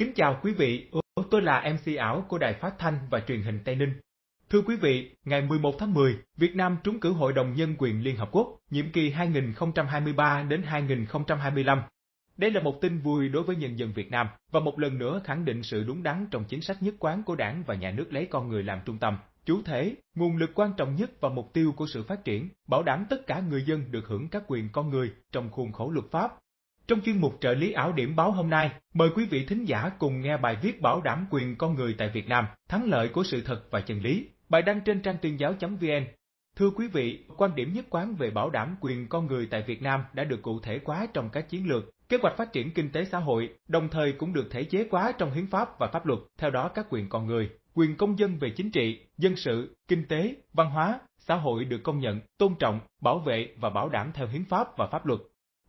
Kính chào quý vị, tôi là MC ảo của Đài Phát thanh và Truyền hình Tây Ninh. Thưa quý vị, ngày 11 tháng 10, Việt Nam trúng cử Hội đồng Nhân quyền Liên Hợp Quốc, nhiệm kỳ 2023 đến 2025. Đây là một tin vui đối với nhân dân Việt Nam và một lần nữa khẳng định sự đúng đắn trong chính sách nhất quán của Đảng và nhà nước lấy con người làm trung tâm, chủ thể, nguồn lực quan trọng nhất và mục tiêu của sự phát triển, bảo đảm tất cả người dân được hưởng các quyền con người trong khuôn khổ luật pháp, trong chuyên mục trợ lý ảo điểm báo hôm nay, mời quý vị thính giả cùng nghe bài viết bảo đảm quyền con người tại Việt Nam, thắng lợi của sự thật và chân lý, bài đăng trên trang tuyên giáo.vn. Thưa quý vị, quan điểm nhất quán về bảo đảm quyền con người tại Việt Nam đã được cụ thể hóa trong các chiến lược, kế hoạch phát triển kinh tế xã hội, đồng thời cũng được thể chế hóa trong hiến pháp và pháp luật, theo đó các quyền con người, quyền công dân về chính trị, dân sự, kinh tế, văn hóa, xã hội được công nhận, tôn trọng, bảo vệ và bảo đảm theo hiến pháp và pháp luật.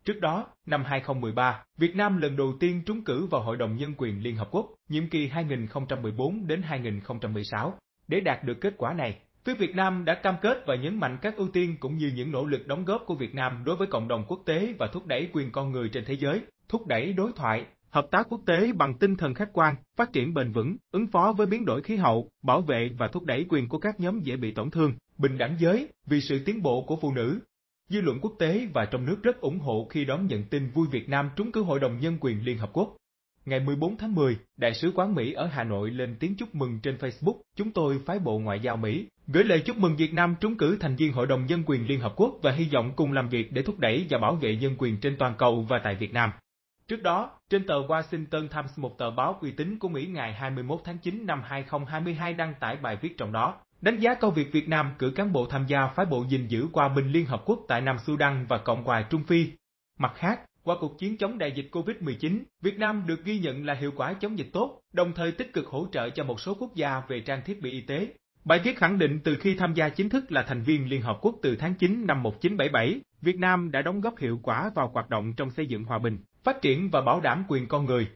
Trước đó, năm 2013, Việt Nam lần đầu tiên trúng cử vào Hội đồng Nhân quyền Liên Hợp Quốc, nhiệm kỳ 2014 đến 2016. Để đạt được kết quả này, phía Việt Nam đã cam kết và nhấn mạnh các ưu tiên cũng như những nỗ lực đóng góp của Việt Nam đối với cộng đồng quốc tế và thúc đẩy quyền con người trên thế giới, thúc đẩy đối thoại, hợp tác quốc tế bằng tinh thần khách quan, phát triển bền vững, ứng phó với biến đổi khí hậu, bảo vệ và thúc đẩy quyền của các nhóm dễ bị tổn thương, bình đẳng giới, vì sự tiến bộ của phụ nữ, Dư luận quốc tế và trong nước rất ủng hộ khi đón nhận tin vui Việt Nam trúng cử Hội đồng Nhân quyền Liên Hợp Quốc. Ngày 14 tháng 10, Đại sứ quán Mỹ ở Hà Nội lên tiếng chúc mừng trên Facebook, chúng tôi phái bộ ngoại giao Mỹ, gửi lời chúc mừng Việt Nam trúng cử thành viên Hội đồng Nhân quyền Liên Hợp Quốc và hy vọng cùng làm việc để thúc đẩy và bảo vệ nhân quyền trên toàn cầu và tại Việt Nam. Trước đó, trên tờ Washington Times một tờ báo uy tín của Mỹ ngày 21 tháng 9 năm 2022 đăng tải bài viết trong đó, Đánh giá cao việc Việt Nam cử cán bộ tham gia phái bộ gìn giữ hòa bình Liên Hợp Quốc tại Nam Sudan và Cộng hòa Trung Phi. Mặt khác, qua cuộc chiến chống đại dịch COVID-19, Việt Nam được ghi nhận là hiệu quả chống dịch tốt, đồng thời tích cực hỗ trợ cho một số quốc gia về trang thiết bị y tế. Bài viết khẳng định từ khi tham gia chính thức là thành viên Liên Hợp Quốc từ tháng 9 năm 1977, Việt Nam đã đóng góp hiệu quả vào hoạt động trong xây dựng hòa bình, phát triển và bảo đảm quyền con người,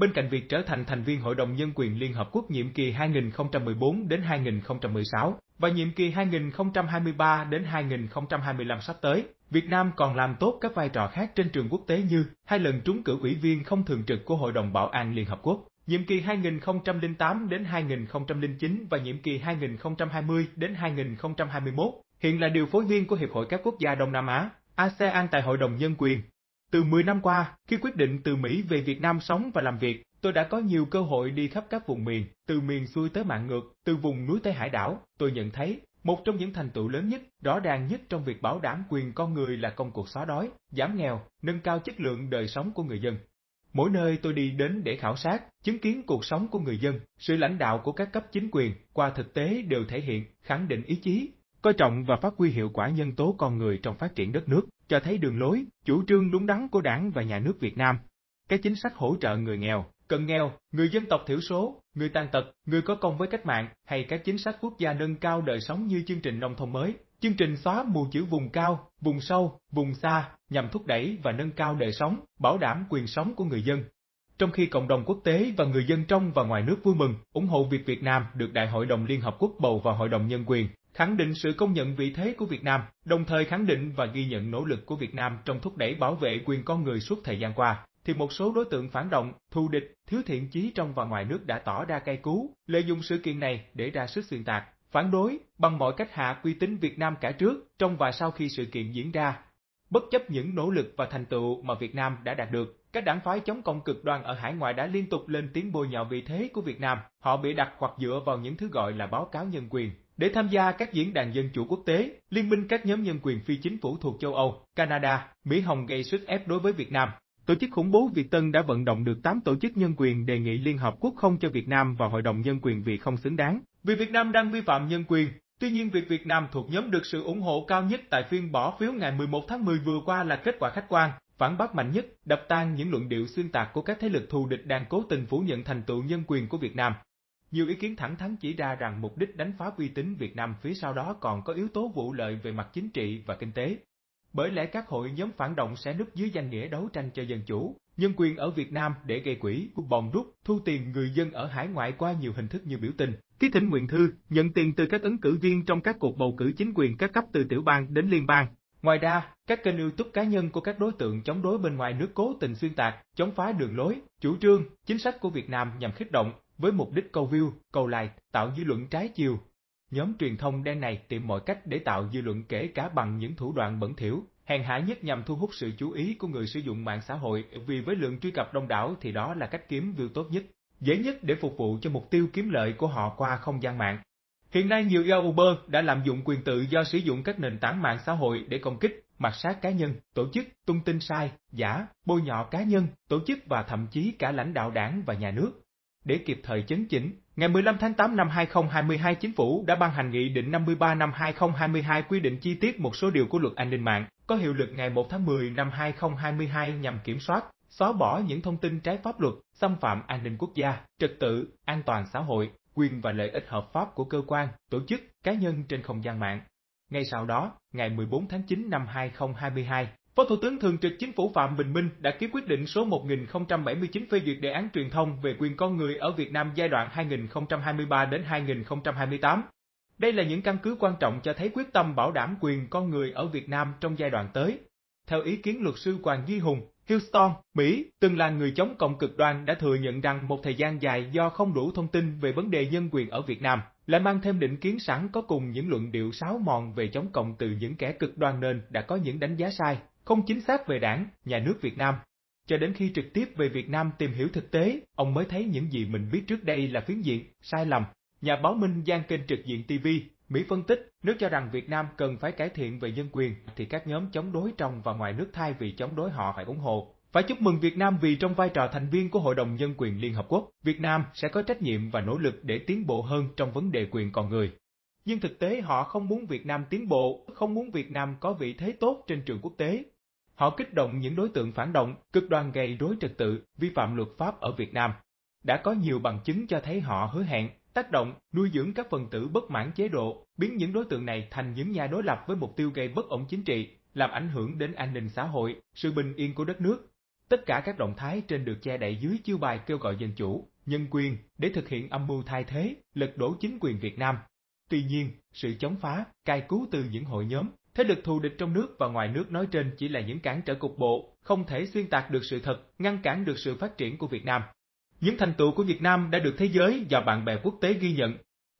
Bên cạnh việc trở thành thành viên Hội đồng Nhân quyền Liên Hợp Quốc nhiệm kỳ 2014 đến 2016 và nhiệm kỳ 2023 đến 2025 sắp tới, Việt Nam còn làm tốt các vai trò khác trên trường quốc tế như hai lần trúng cử ủy viên không thường trực của Hội đồng Bảo an Liên Hợp Quốc, nhiệm kỳ 2008 đến 2009 và nhiệm kỳ 2020 đến 2021, hiện là điều phối viên của Hiệp hội các quốc gia Đông Nam Á, ASEAN tại Hội đồng Nhân quyền. Từ 10 năm qua, khi quyết định từ Mỹ về Việt Nam sống và làm việc, tôi đã có nhiều cơ hội đi khắp các vùng miền, từ miền xuôi tới mạng ngược, từ vùng núi tới hải đảo. Tôi nhận thấy, một trong những thành tựu lớn nhất, rõ ràng nhất trong việc bảo đảm quyền con người là công cuộc xóa đói, giảm nghèo, nâng cao chất lượng đời sống của người dân. Mỗi nơi tôi đi đến để khảo sát, chứng kiến cuộc sống của người dân, sự lãnh đạo của các cấp chính quyền, qua thực tế đều thể hiện, khẳng định ý chí, coi trọng và phát huy hiệu quả nhân tố con người trong phát triển đất nước, cho thấy đường lối, chủ trương đúng đắn của Đảng và Nhà nước Việt Nam. Các chính sách hỗ trợ người nghèo, cận nghèo, người dân tộc thiểu số, người tàn tật, người có công với cách mạng hay các chính sách quốc gia nâng cao đời sống như chương trình nông thôn mới, chương trình xóa mù chữ vùng cao, vùng sâu, vùng xa nhằm thúc đẩy và nâng cao đời sống, bảo đảm quyền sống của người dân. Trong khi cộng đồng quốc tế và người dân trong và ngoài nước vui mừng, ủng hộ việc Việt Nam được Đại hội đồng Liên Hợp Quốc bầu vào Hội đồng Nhân quyền, khẳng định sự công nhận vị thế của Việt Nam, đồng thời khẳng định và ghi nhận nỗ lực của Việt Nam trong thúc đẩy bảo vệ quyền con người suốt thời gian qua, thì một số đối tượng phản động, thù địch, thiếu thiện chí trong và ngoài nước đã tỏ ra cay cú, lợi dụng sự kiện này để ra sức xuyên tạc, phản đối bằng mọi cách hạ uy tín Việt Nam cả trước, trong và sau khi sự kiện diễn ra. Bất chấp những nỗ lực và thành tựu mà Việt Nam đã đạt được, các đảng phái chống cộng cực đoan ở hải ngoại đã liên tục lên tiếng bôi nhọ vị thế của Việt Nam, họ bị đặt hoặc dựa vào những thứ gọi là báo cáo nhân quyền, để tham gia các diễn đàn dân chủ quốc tế, liên minh các nhóm nhân quyền phi chính phủ thuộc châu Âu, Canada, Mỹ Hồng gây sức ép đối với Việt Nam. Tổ chức khủng bố Việt Tân đã vận động được 8 tổ chức nhân quyền đề nghị Liên Hợp Quốc không cho Việt Nam vào Hội đồng Nhân quyền vì không xứng đáng. Vì Việt Nam đang vi phạm nhân quyền, tuy nhiên việc Việt Nam thuộc nhóm được sự ủng hộ cao nhất tại phiên bỏ phiếu ngày 11 tháng 10 vừa qua là kết quả khách quan, phản bác mạnh nhất, đập tan những luận điệu xuyên tạc của các thế lực thù địch đang cố tình phủ nhận thành tựu nhân quyền của Việt Nam. Nhiều ý kiến thẳng thắn chỉ ra rằng mục đích đánh phá uy tín Việt Nam phía sau đó còn có yếu tố vụ lợi về mặt chính trị và kinh tế. Bởi lẽ các hội nhóm phản động sẽ núp dưới danh nghĩa đấu tranh cho dân chủ, nhân quyền ở Việt Nam để gây quỹ, bòn rút, thu tiền người dân ở hải ngoại qua nhiều hình thức như biểu tình, ký thỉnh nguyện thư, nhận tiền từ các ứng cử viên trong các cuộc bầu cử chính quyền các cấp từ tiểu bang đến liên bang. Ngoài ra, các kênh YouTube cá nhân của các đối tượng chống đối bên ngoài nước cố tình xuyên tạc, chống phá đường lối, chủ trương, chính sách của Việt Nam nhằm khích động, với mục đích câu view, câu like, tạo dư luận trái chiều. Nhóm truyền thông đen này tìm mọi cách để tạo dư luận kể cả bằng những thủ đoạn bẩn thỉu, hèn hạ nhất nhằm thu hút sự chú ý của người sử dụng mạng xã hội vì với lượng truy cập đông đảo thì đó là cách kiếm view tốt nhất, dễ nhất để phục vụ cho mục tiêu kiếm lợi của họ qua không gian mạng. Hiện nay nhiều YouTuber đã lạm dụng quyền tự do sử dụng các nền tảng mạng xã hội để công kích, mặt sát cá nhân, tổ chức, tung tin sai, giả, bôi nhọ cá nhân, tổ chức và thậm chí cả lãnh đạo đảng và nhà nước. Để kịp thời chấn chỉnh, ngày 15 tháng 8 năm 2022 Chính phủ đã ban hành Nghị định 53 năm 2022 quy định chi tiết một số điều của luật an ninh mạng, có hiệu lực ngày 1 tháng 10 năm 2022 nhằm kiểm soát, xóa bỏ những thông tin trái pháp luật, xâm phạm an ninh quốc gia, trật tự, an toàn xã hội, quyền và lợi ích hợp pháp của cơ quan, tổ chức, cá nhân trên không gian mạng. Ngay sau đó, ngày 14 tháng 9 năm 2022, Phó Thủ tướng Thường trực Chính phủ Phạm Bình Minh đã ký quyết định số 1079 phê duyệt đề án truyền thông về quyền con người ở Việt Nam giai đoạn 2023 đến 2028. Đây là những căn cứ quan trọng cho thấy quyết tâm bảo đảm quyền con người ở Việt Nam trong giai đoạn tới. Theo ý kiến luật sư Hoàng Duy Hùng, Houston, Mỹ, từng là người chống cộng cực đoan đã thừa nhận rằng một thời gian dài do không đủ thông tin về vấn đề nhân quyền ở Việt Nam, lại mang thêm định kiến sẵn có cùng những luận điệu sáo mòn về chống cộng từ những kẻ cực đoan nên đã có những đánh giá sai, không chính xác về đảng, nhà nước Việt Nam. Cho đến khi trực tiếp về Việt Nam tìm hiểu thực tế, ông mới thấy những gì mình biết trước đây là phiến diện, sai lầm. Nhà báo Minh Giang kênh trực diện TV, Mỹ phân tích, nếu cho rằng Việt Nam cần phải cải thiện về nhân quyền, thì các nhóm chống đối trong và ngoài nước thay vì chống đối họ phải ủng hộ. Phải chúc mừng Việt Nam vì trong vai trò thành viên của Hội đồng Nhân quyền Liên Hợp Quốc, Việt Nam sẽ có trách nhiệm và nỗ lực để tiến bộ hơn trong vấn đề quyền con người. Nhưng thực tế họ không muốn Việt Nam tiến bộ, không muốn Việt Nam có vị thế tốt trên trường quốc tế. Họ kích động những đối tượng phản động, cực đoan gây rối trật tự, vi phạm luật pháp ở Việt Nam. Đã có nhiều bằng chứng cho thấy họ hứa hẹn tác động, nuôi dưỡng các phần tử bất mãn chế độ, biến những đối tượng này thành những nhà đối lập với mục tiêu gây bất ổn chính trị, làm ảnh hưởng đến an ninh xã hội, sự bình yên của đất nước. Tất cả các động thái trên được che đậy dưới chiêu bài kêu gọi dân chủ, nhân quyền để thực hiện âm mưu thay thế, lật đổ chính quyền Việt Nam. Tuy nhiên, sự chống phá, cai cứu từ những hội nhóm, thế lực thù địch trong nước và ngoài nước nói trên chỉ là những cản trở cục bộ, không thể xuyên tạc được sự thật, ngăn cản được sự phát triển của Việt Nam. Những thành tựu của Việt Nam đã được thế giới và bạn bè quốc tế ghi nhận.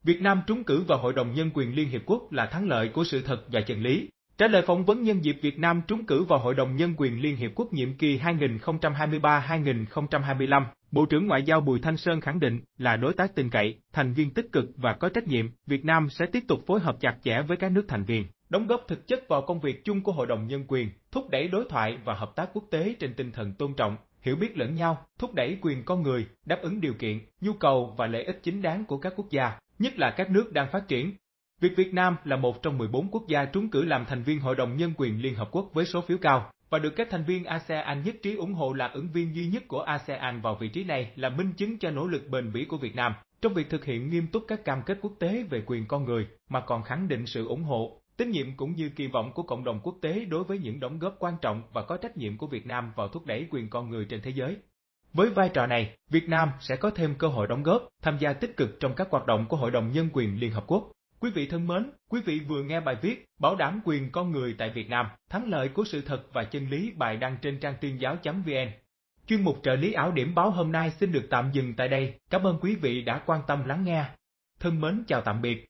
Việt Nam trúng cử vào Hội đồng Nhân quyền Liên Hiệp Quốc là thắng lợi của sự thật và chân lý. Trả lời phỏng vấn nhân dịp Việt Nam trúng cử vào Hội đồng Nhân quyền Liên Hiệp Quốc nhiệm kỳ 2023-2025, Bộ trưởng Ngoại giao Bùi Thanh Sơn khẳng định là đối tác tin cậy, thành viên tích cực và có trách nhiệm, Việt Nam sẽ tiếp tục phối hợp chặt chẽ với các nước thành viên, đóng góp thực chất vào công việc chung của Hội đồng Nhân quyền, thúc đẩy đối thoại và hợp tác quốc tế trên tinh thần tôn trọng, hiểu biết lẫn nhau, thúc đẩy quyền con người, đáp ứng điều kiện, nhu cầu và lợi ích chính đáng của các quốc gia, nhất là các nước đang phát triển. Việc Việt Nam là một trong 14 quốc gia trúng cử làm thành viên Hội đồng Nhân quyền Liên Hợp Quốc với số phiếu cao, và được các thành viên ASEAN nhất trí ủng hộ là ứng viên duy nhất của ASEAN vào vị trí này là minh chứng cho nỗ lực bền bỉ của Việt Nam trong việc thực hiện nghiêm túc các cam kết quốc tế về quyền con người, mà còn khẳng định sự ủng hộ, tín nhiệm cũng như kỳ vọng của cộng đồng quốc tế đối với những đóng góp quan trọng và có trách nhiệm của Việt Nam vào thúc đẩy quyền con người trên thế giới. Với vai trò này, Việt Nam sẽ có thêm cơ hội đóng góp, tham gia tích cực trong các hoạt động của Hội đồng Nhân quyền Liên Hợp Quốc. Quý vị thân mến, quý vị vừa nghe bài viết Bảo đảm quyền con người tại Việt Nam, thắng lợi của sự thật và chân lý bài đăng trên trang tuyên giáo.vn. Chuyên mục trợ lý ảo điểm báo hôm nay xin được tạm dừng tại đây. Cảm ơn quý vị đã quan tâm lắng nghe. Thân mến chào tạm biệt.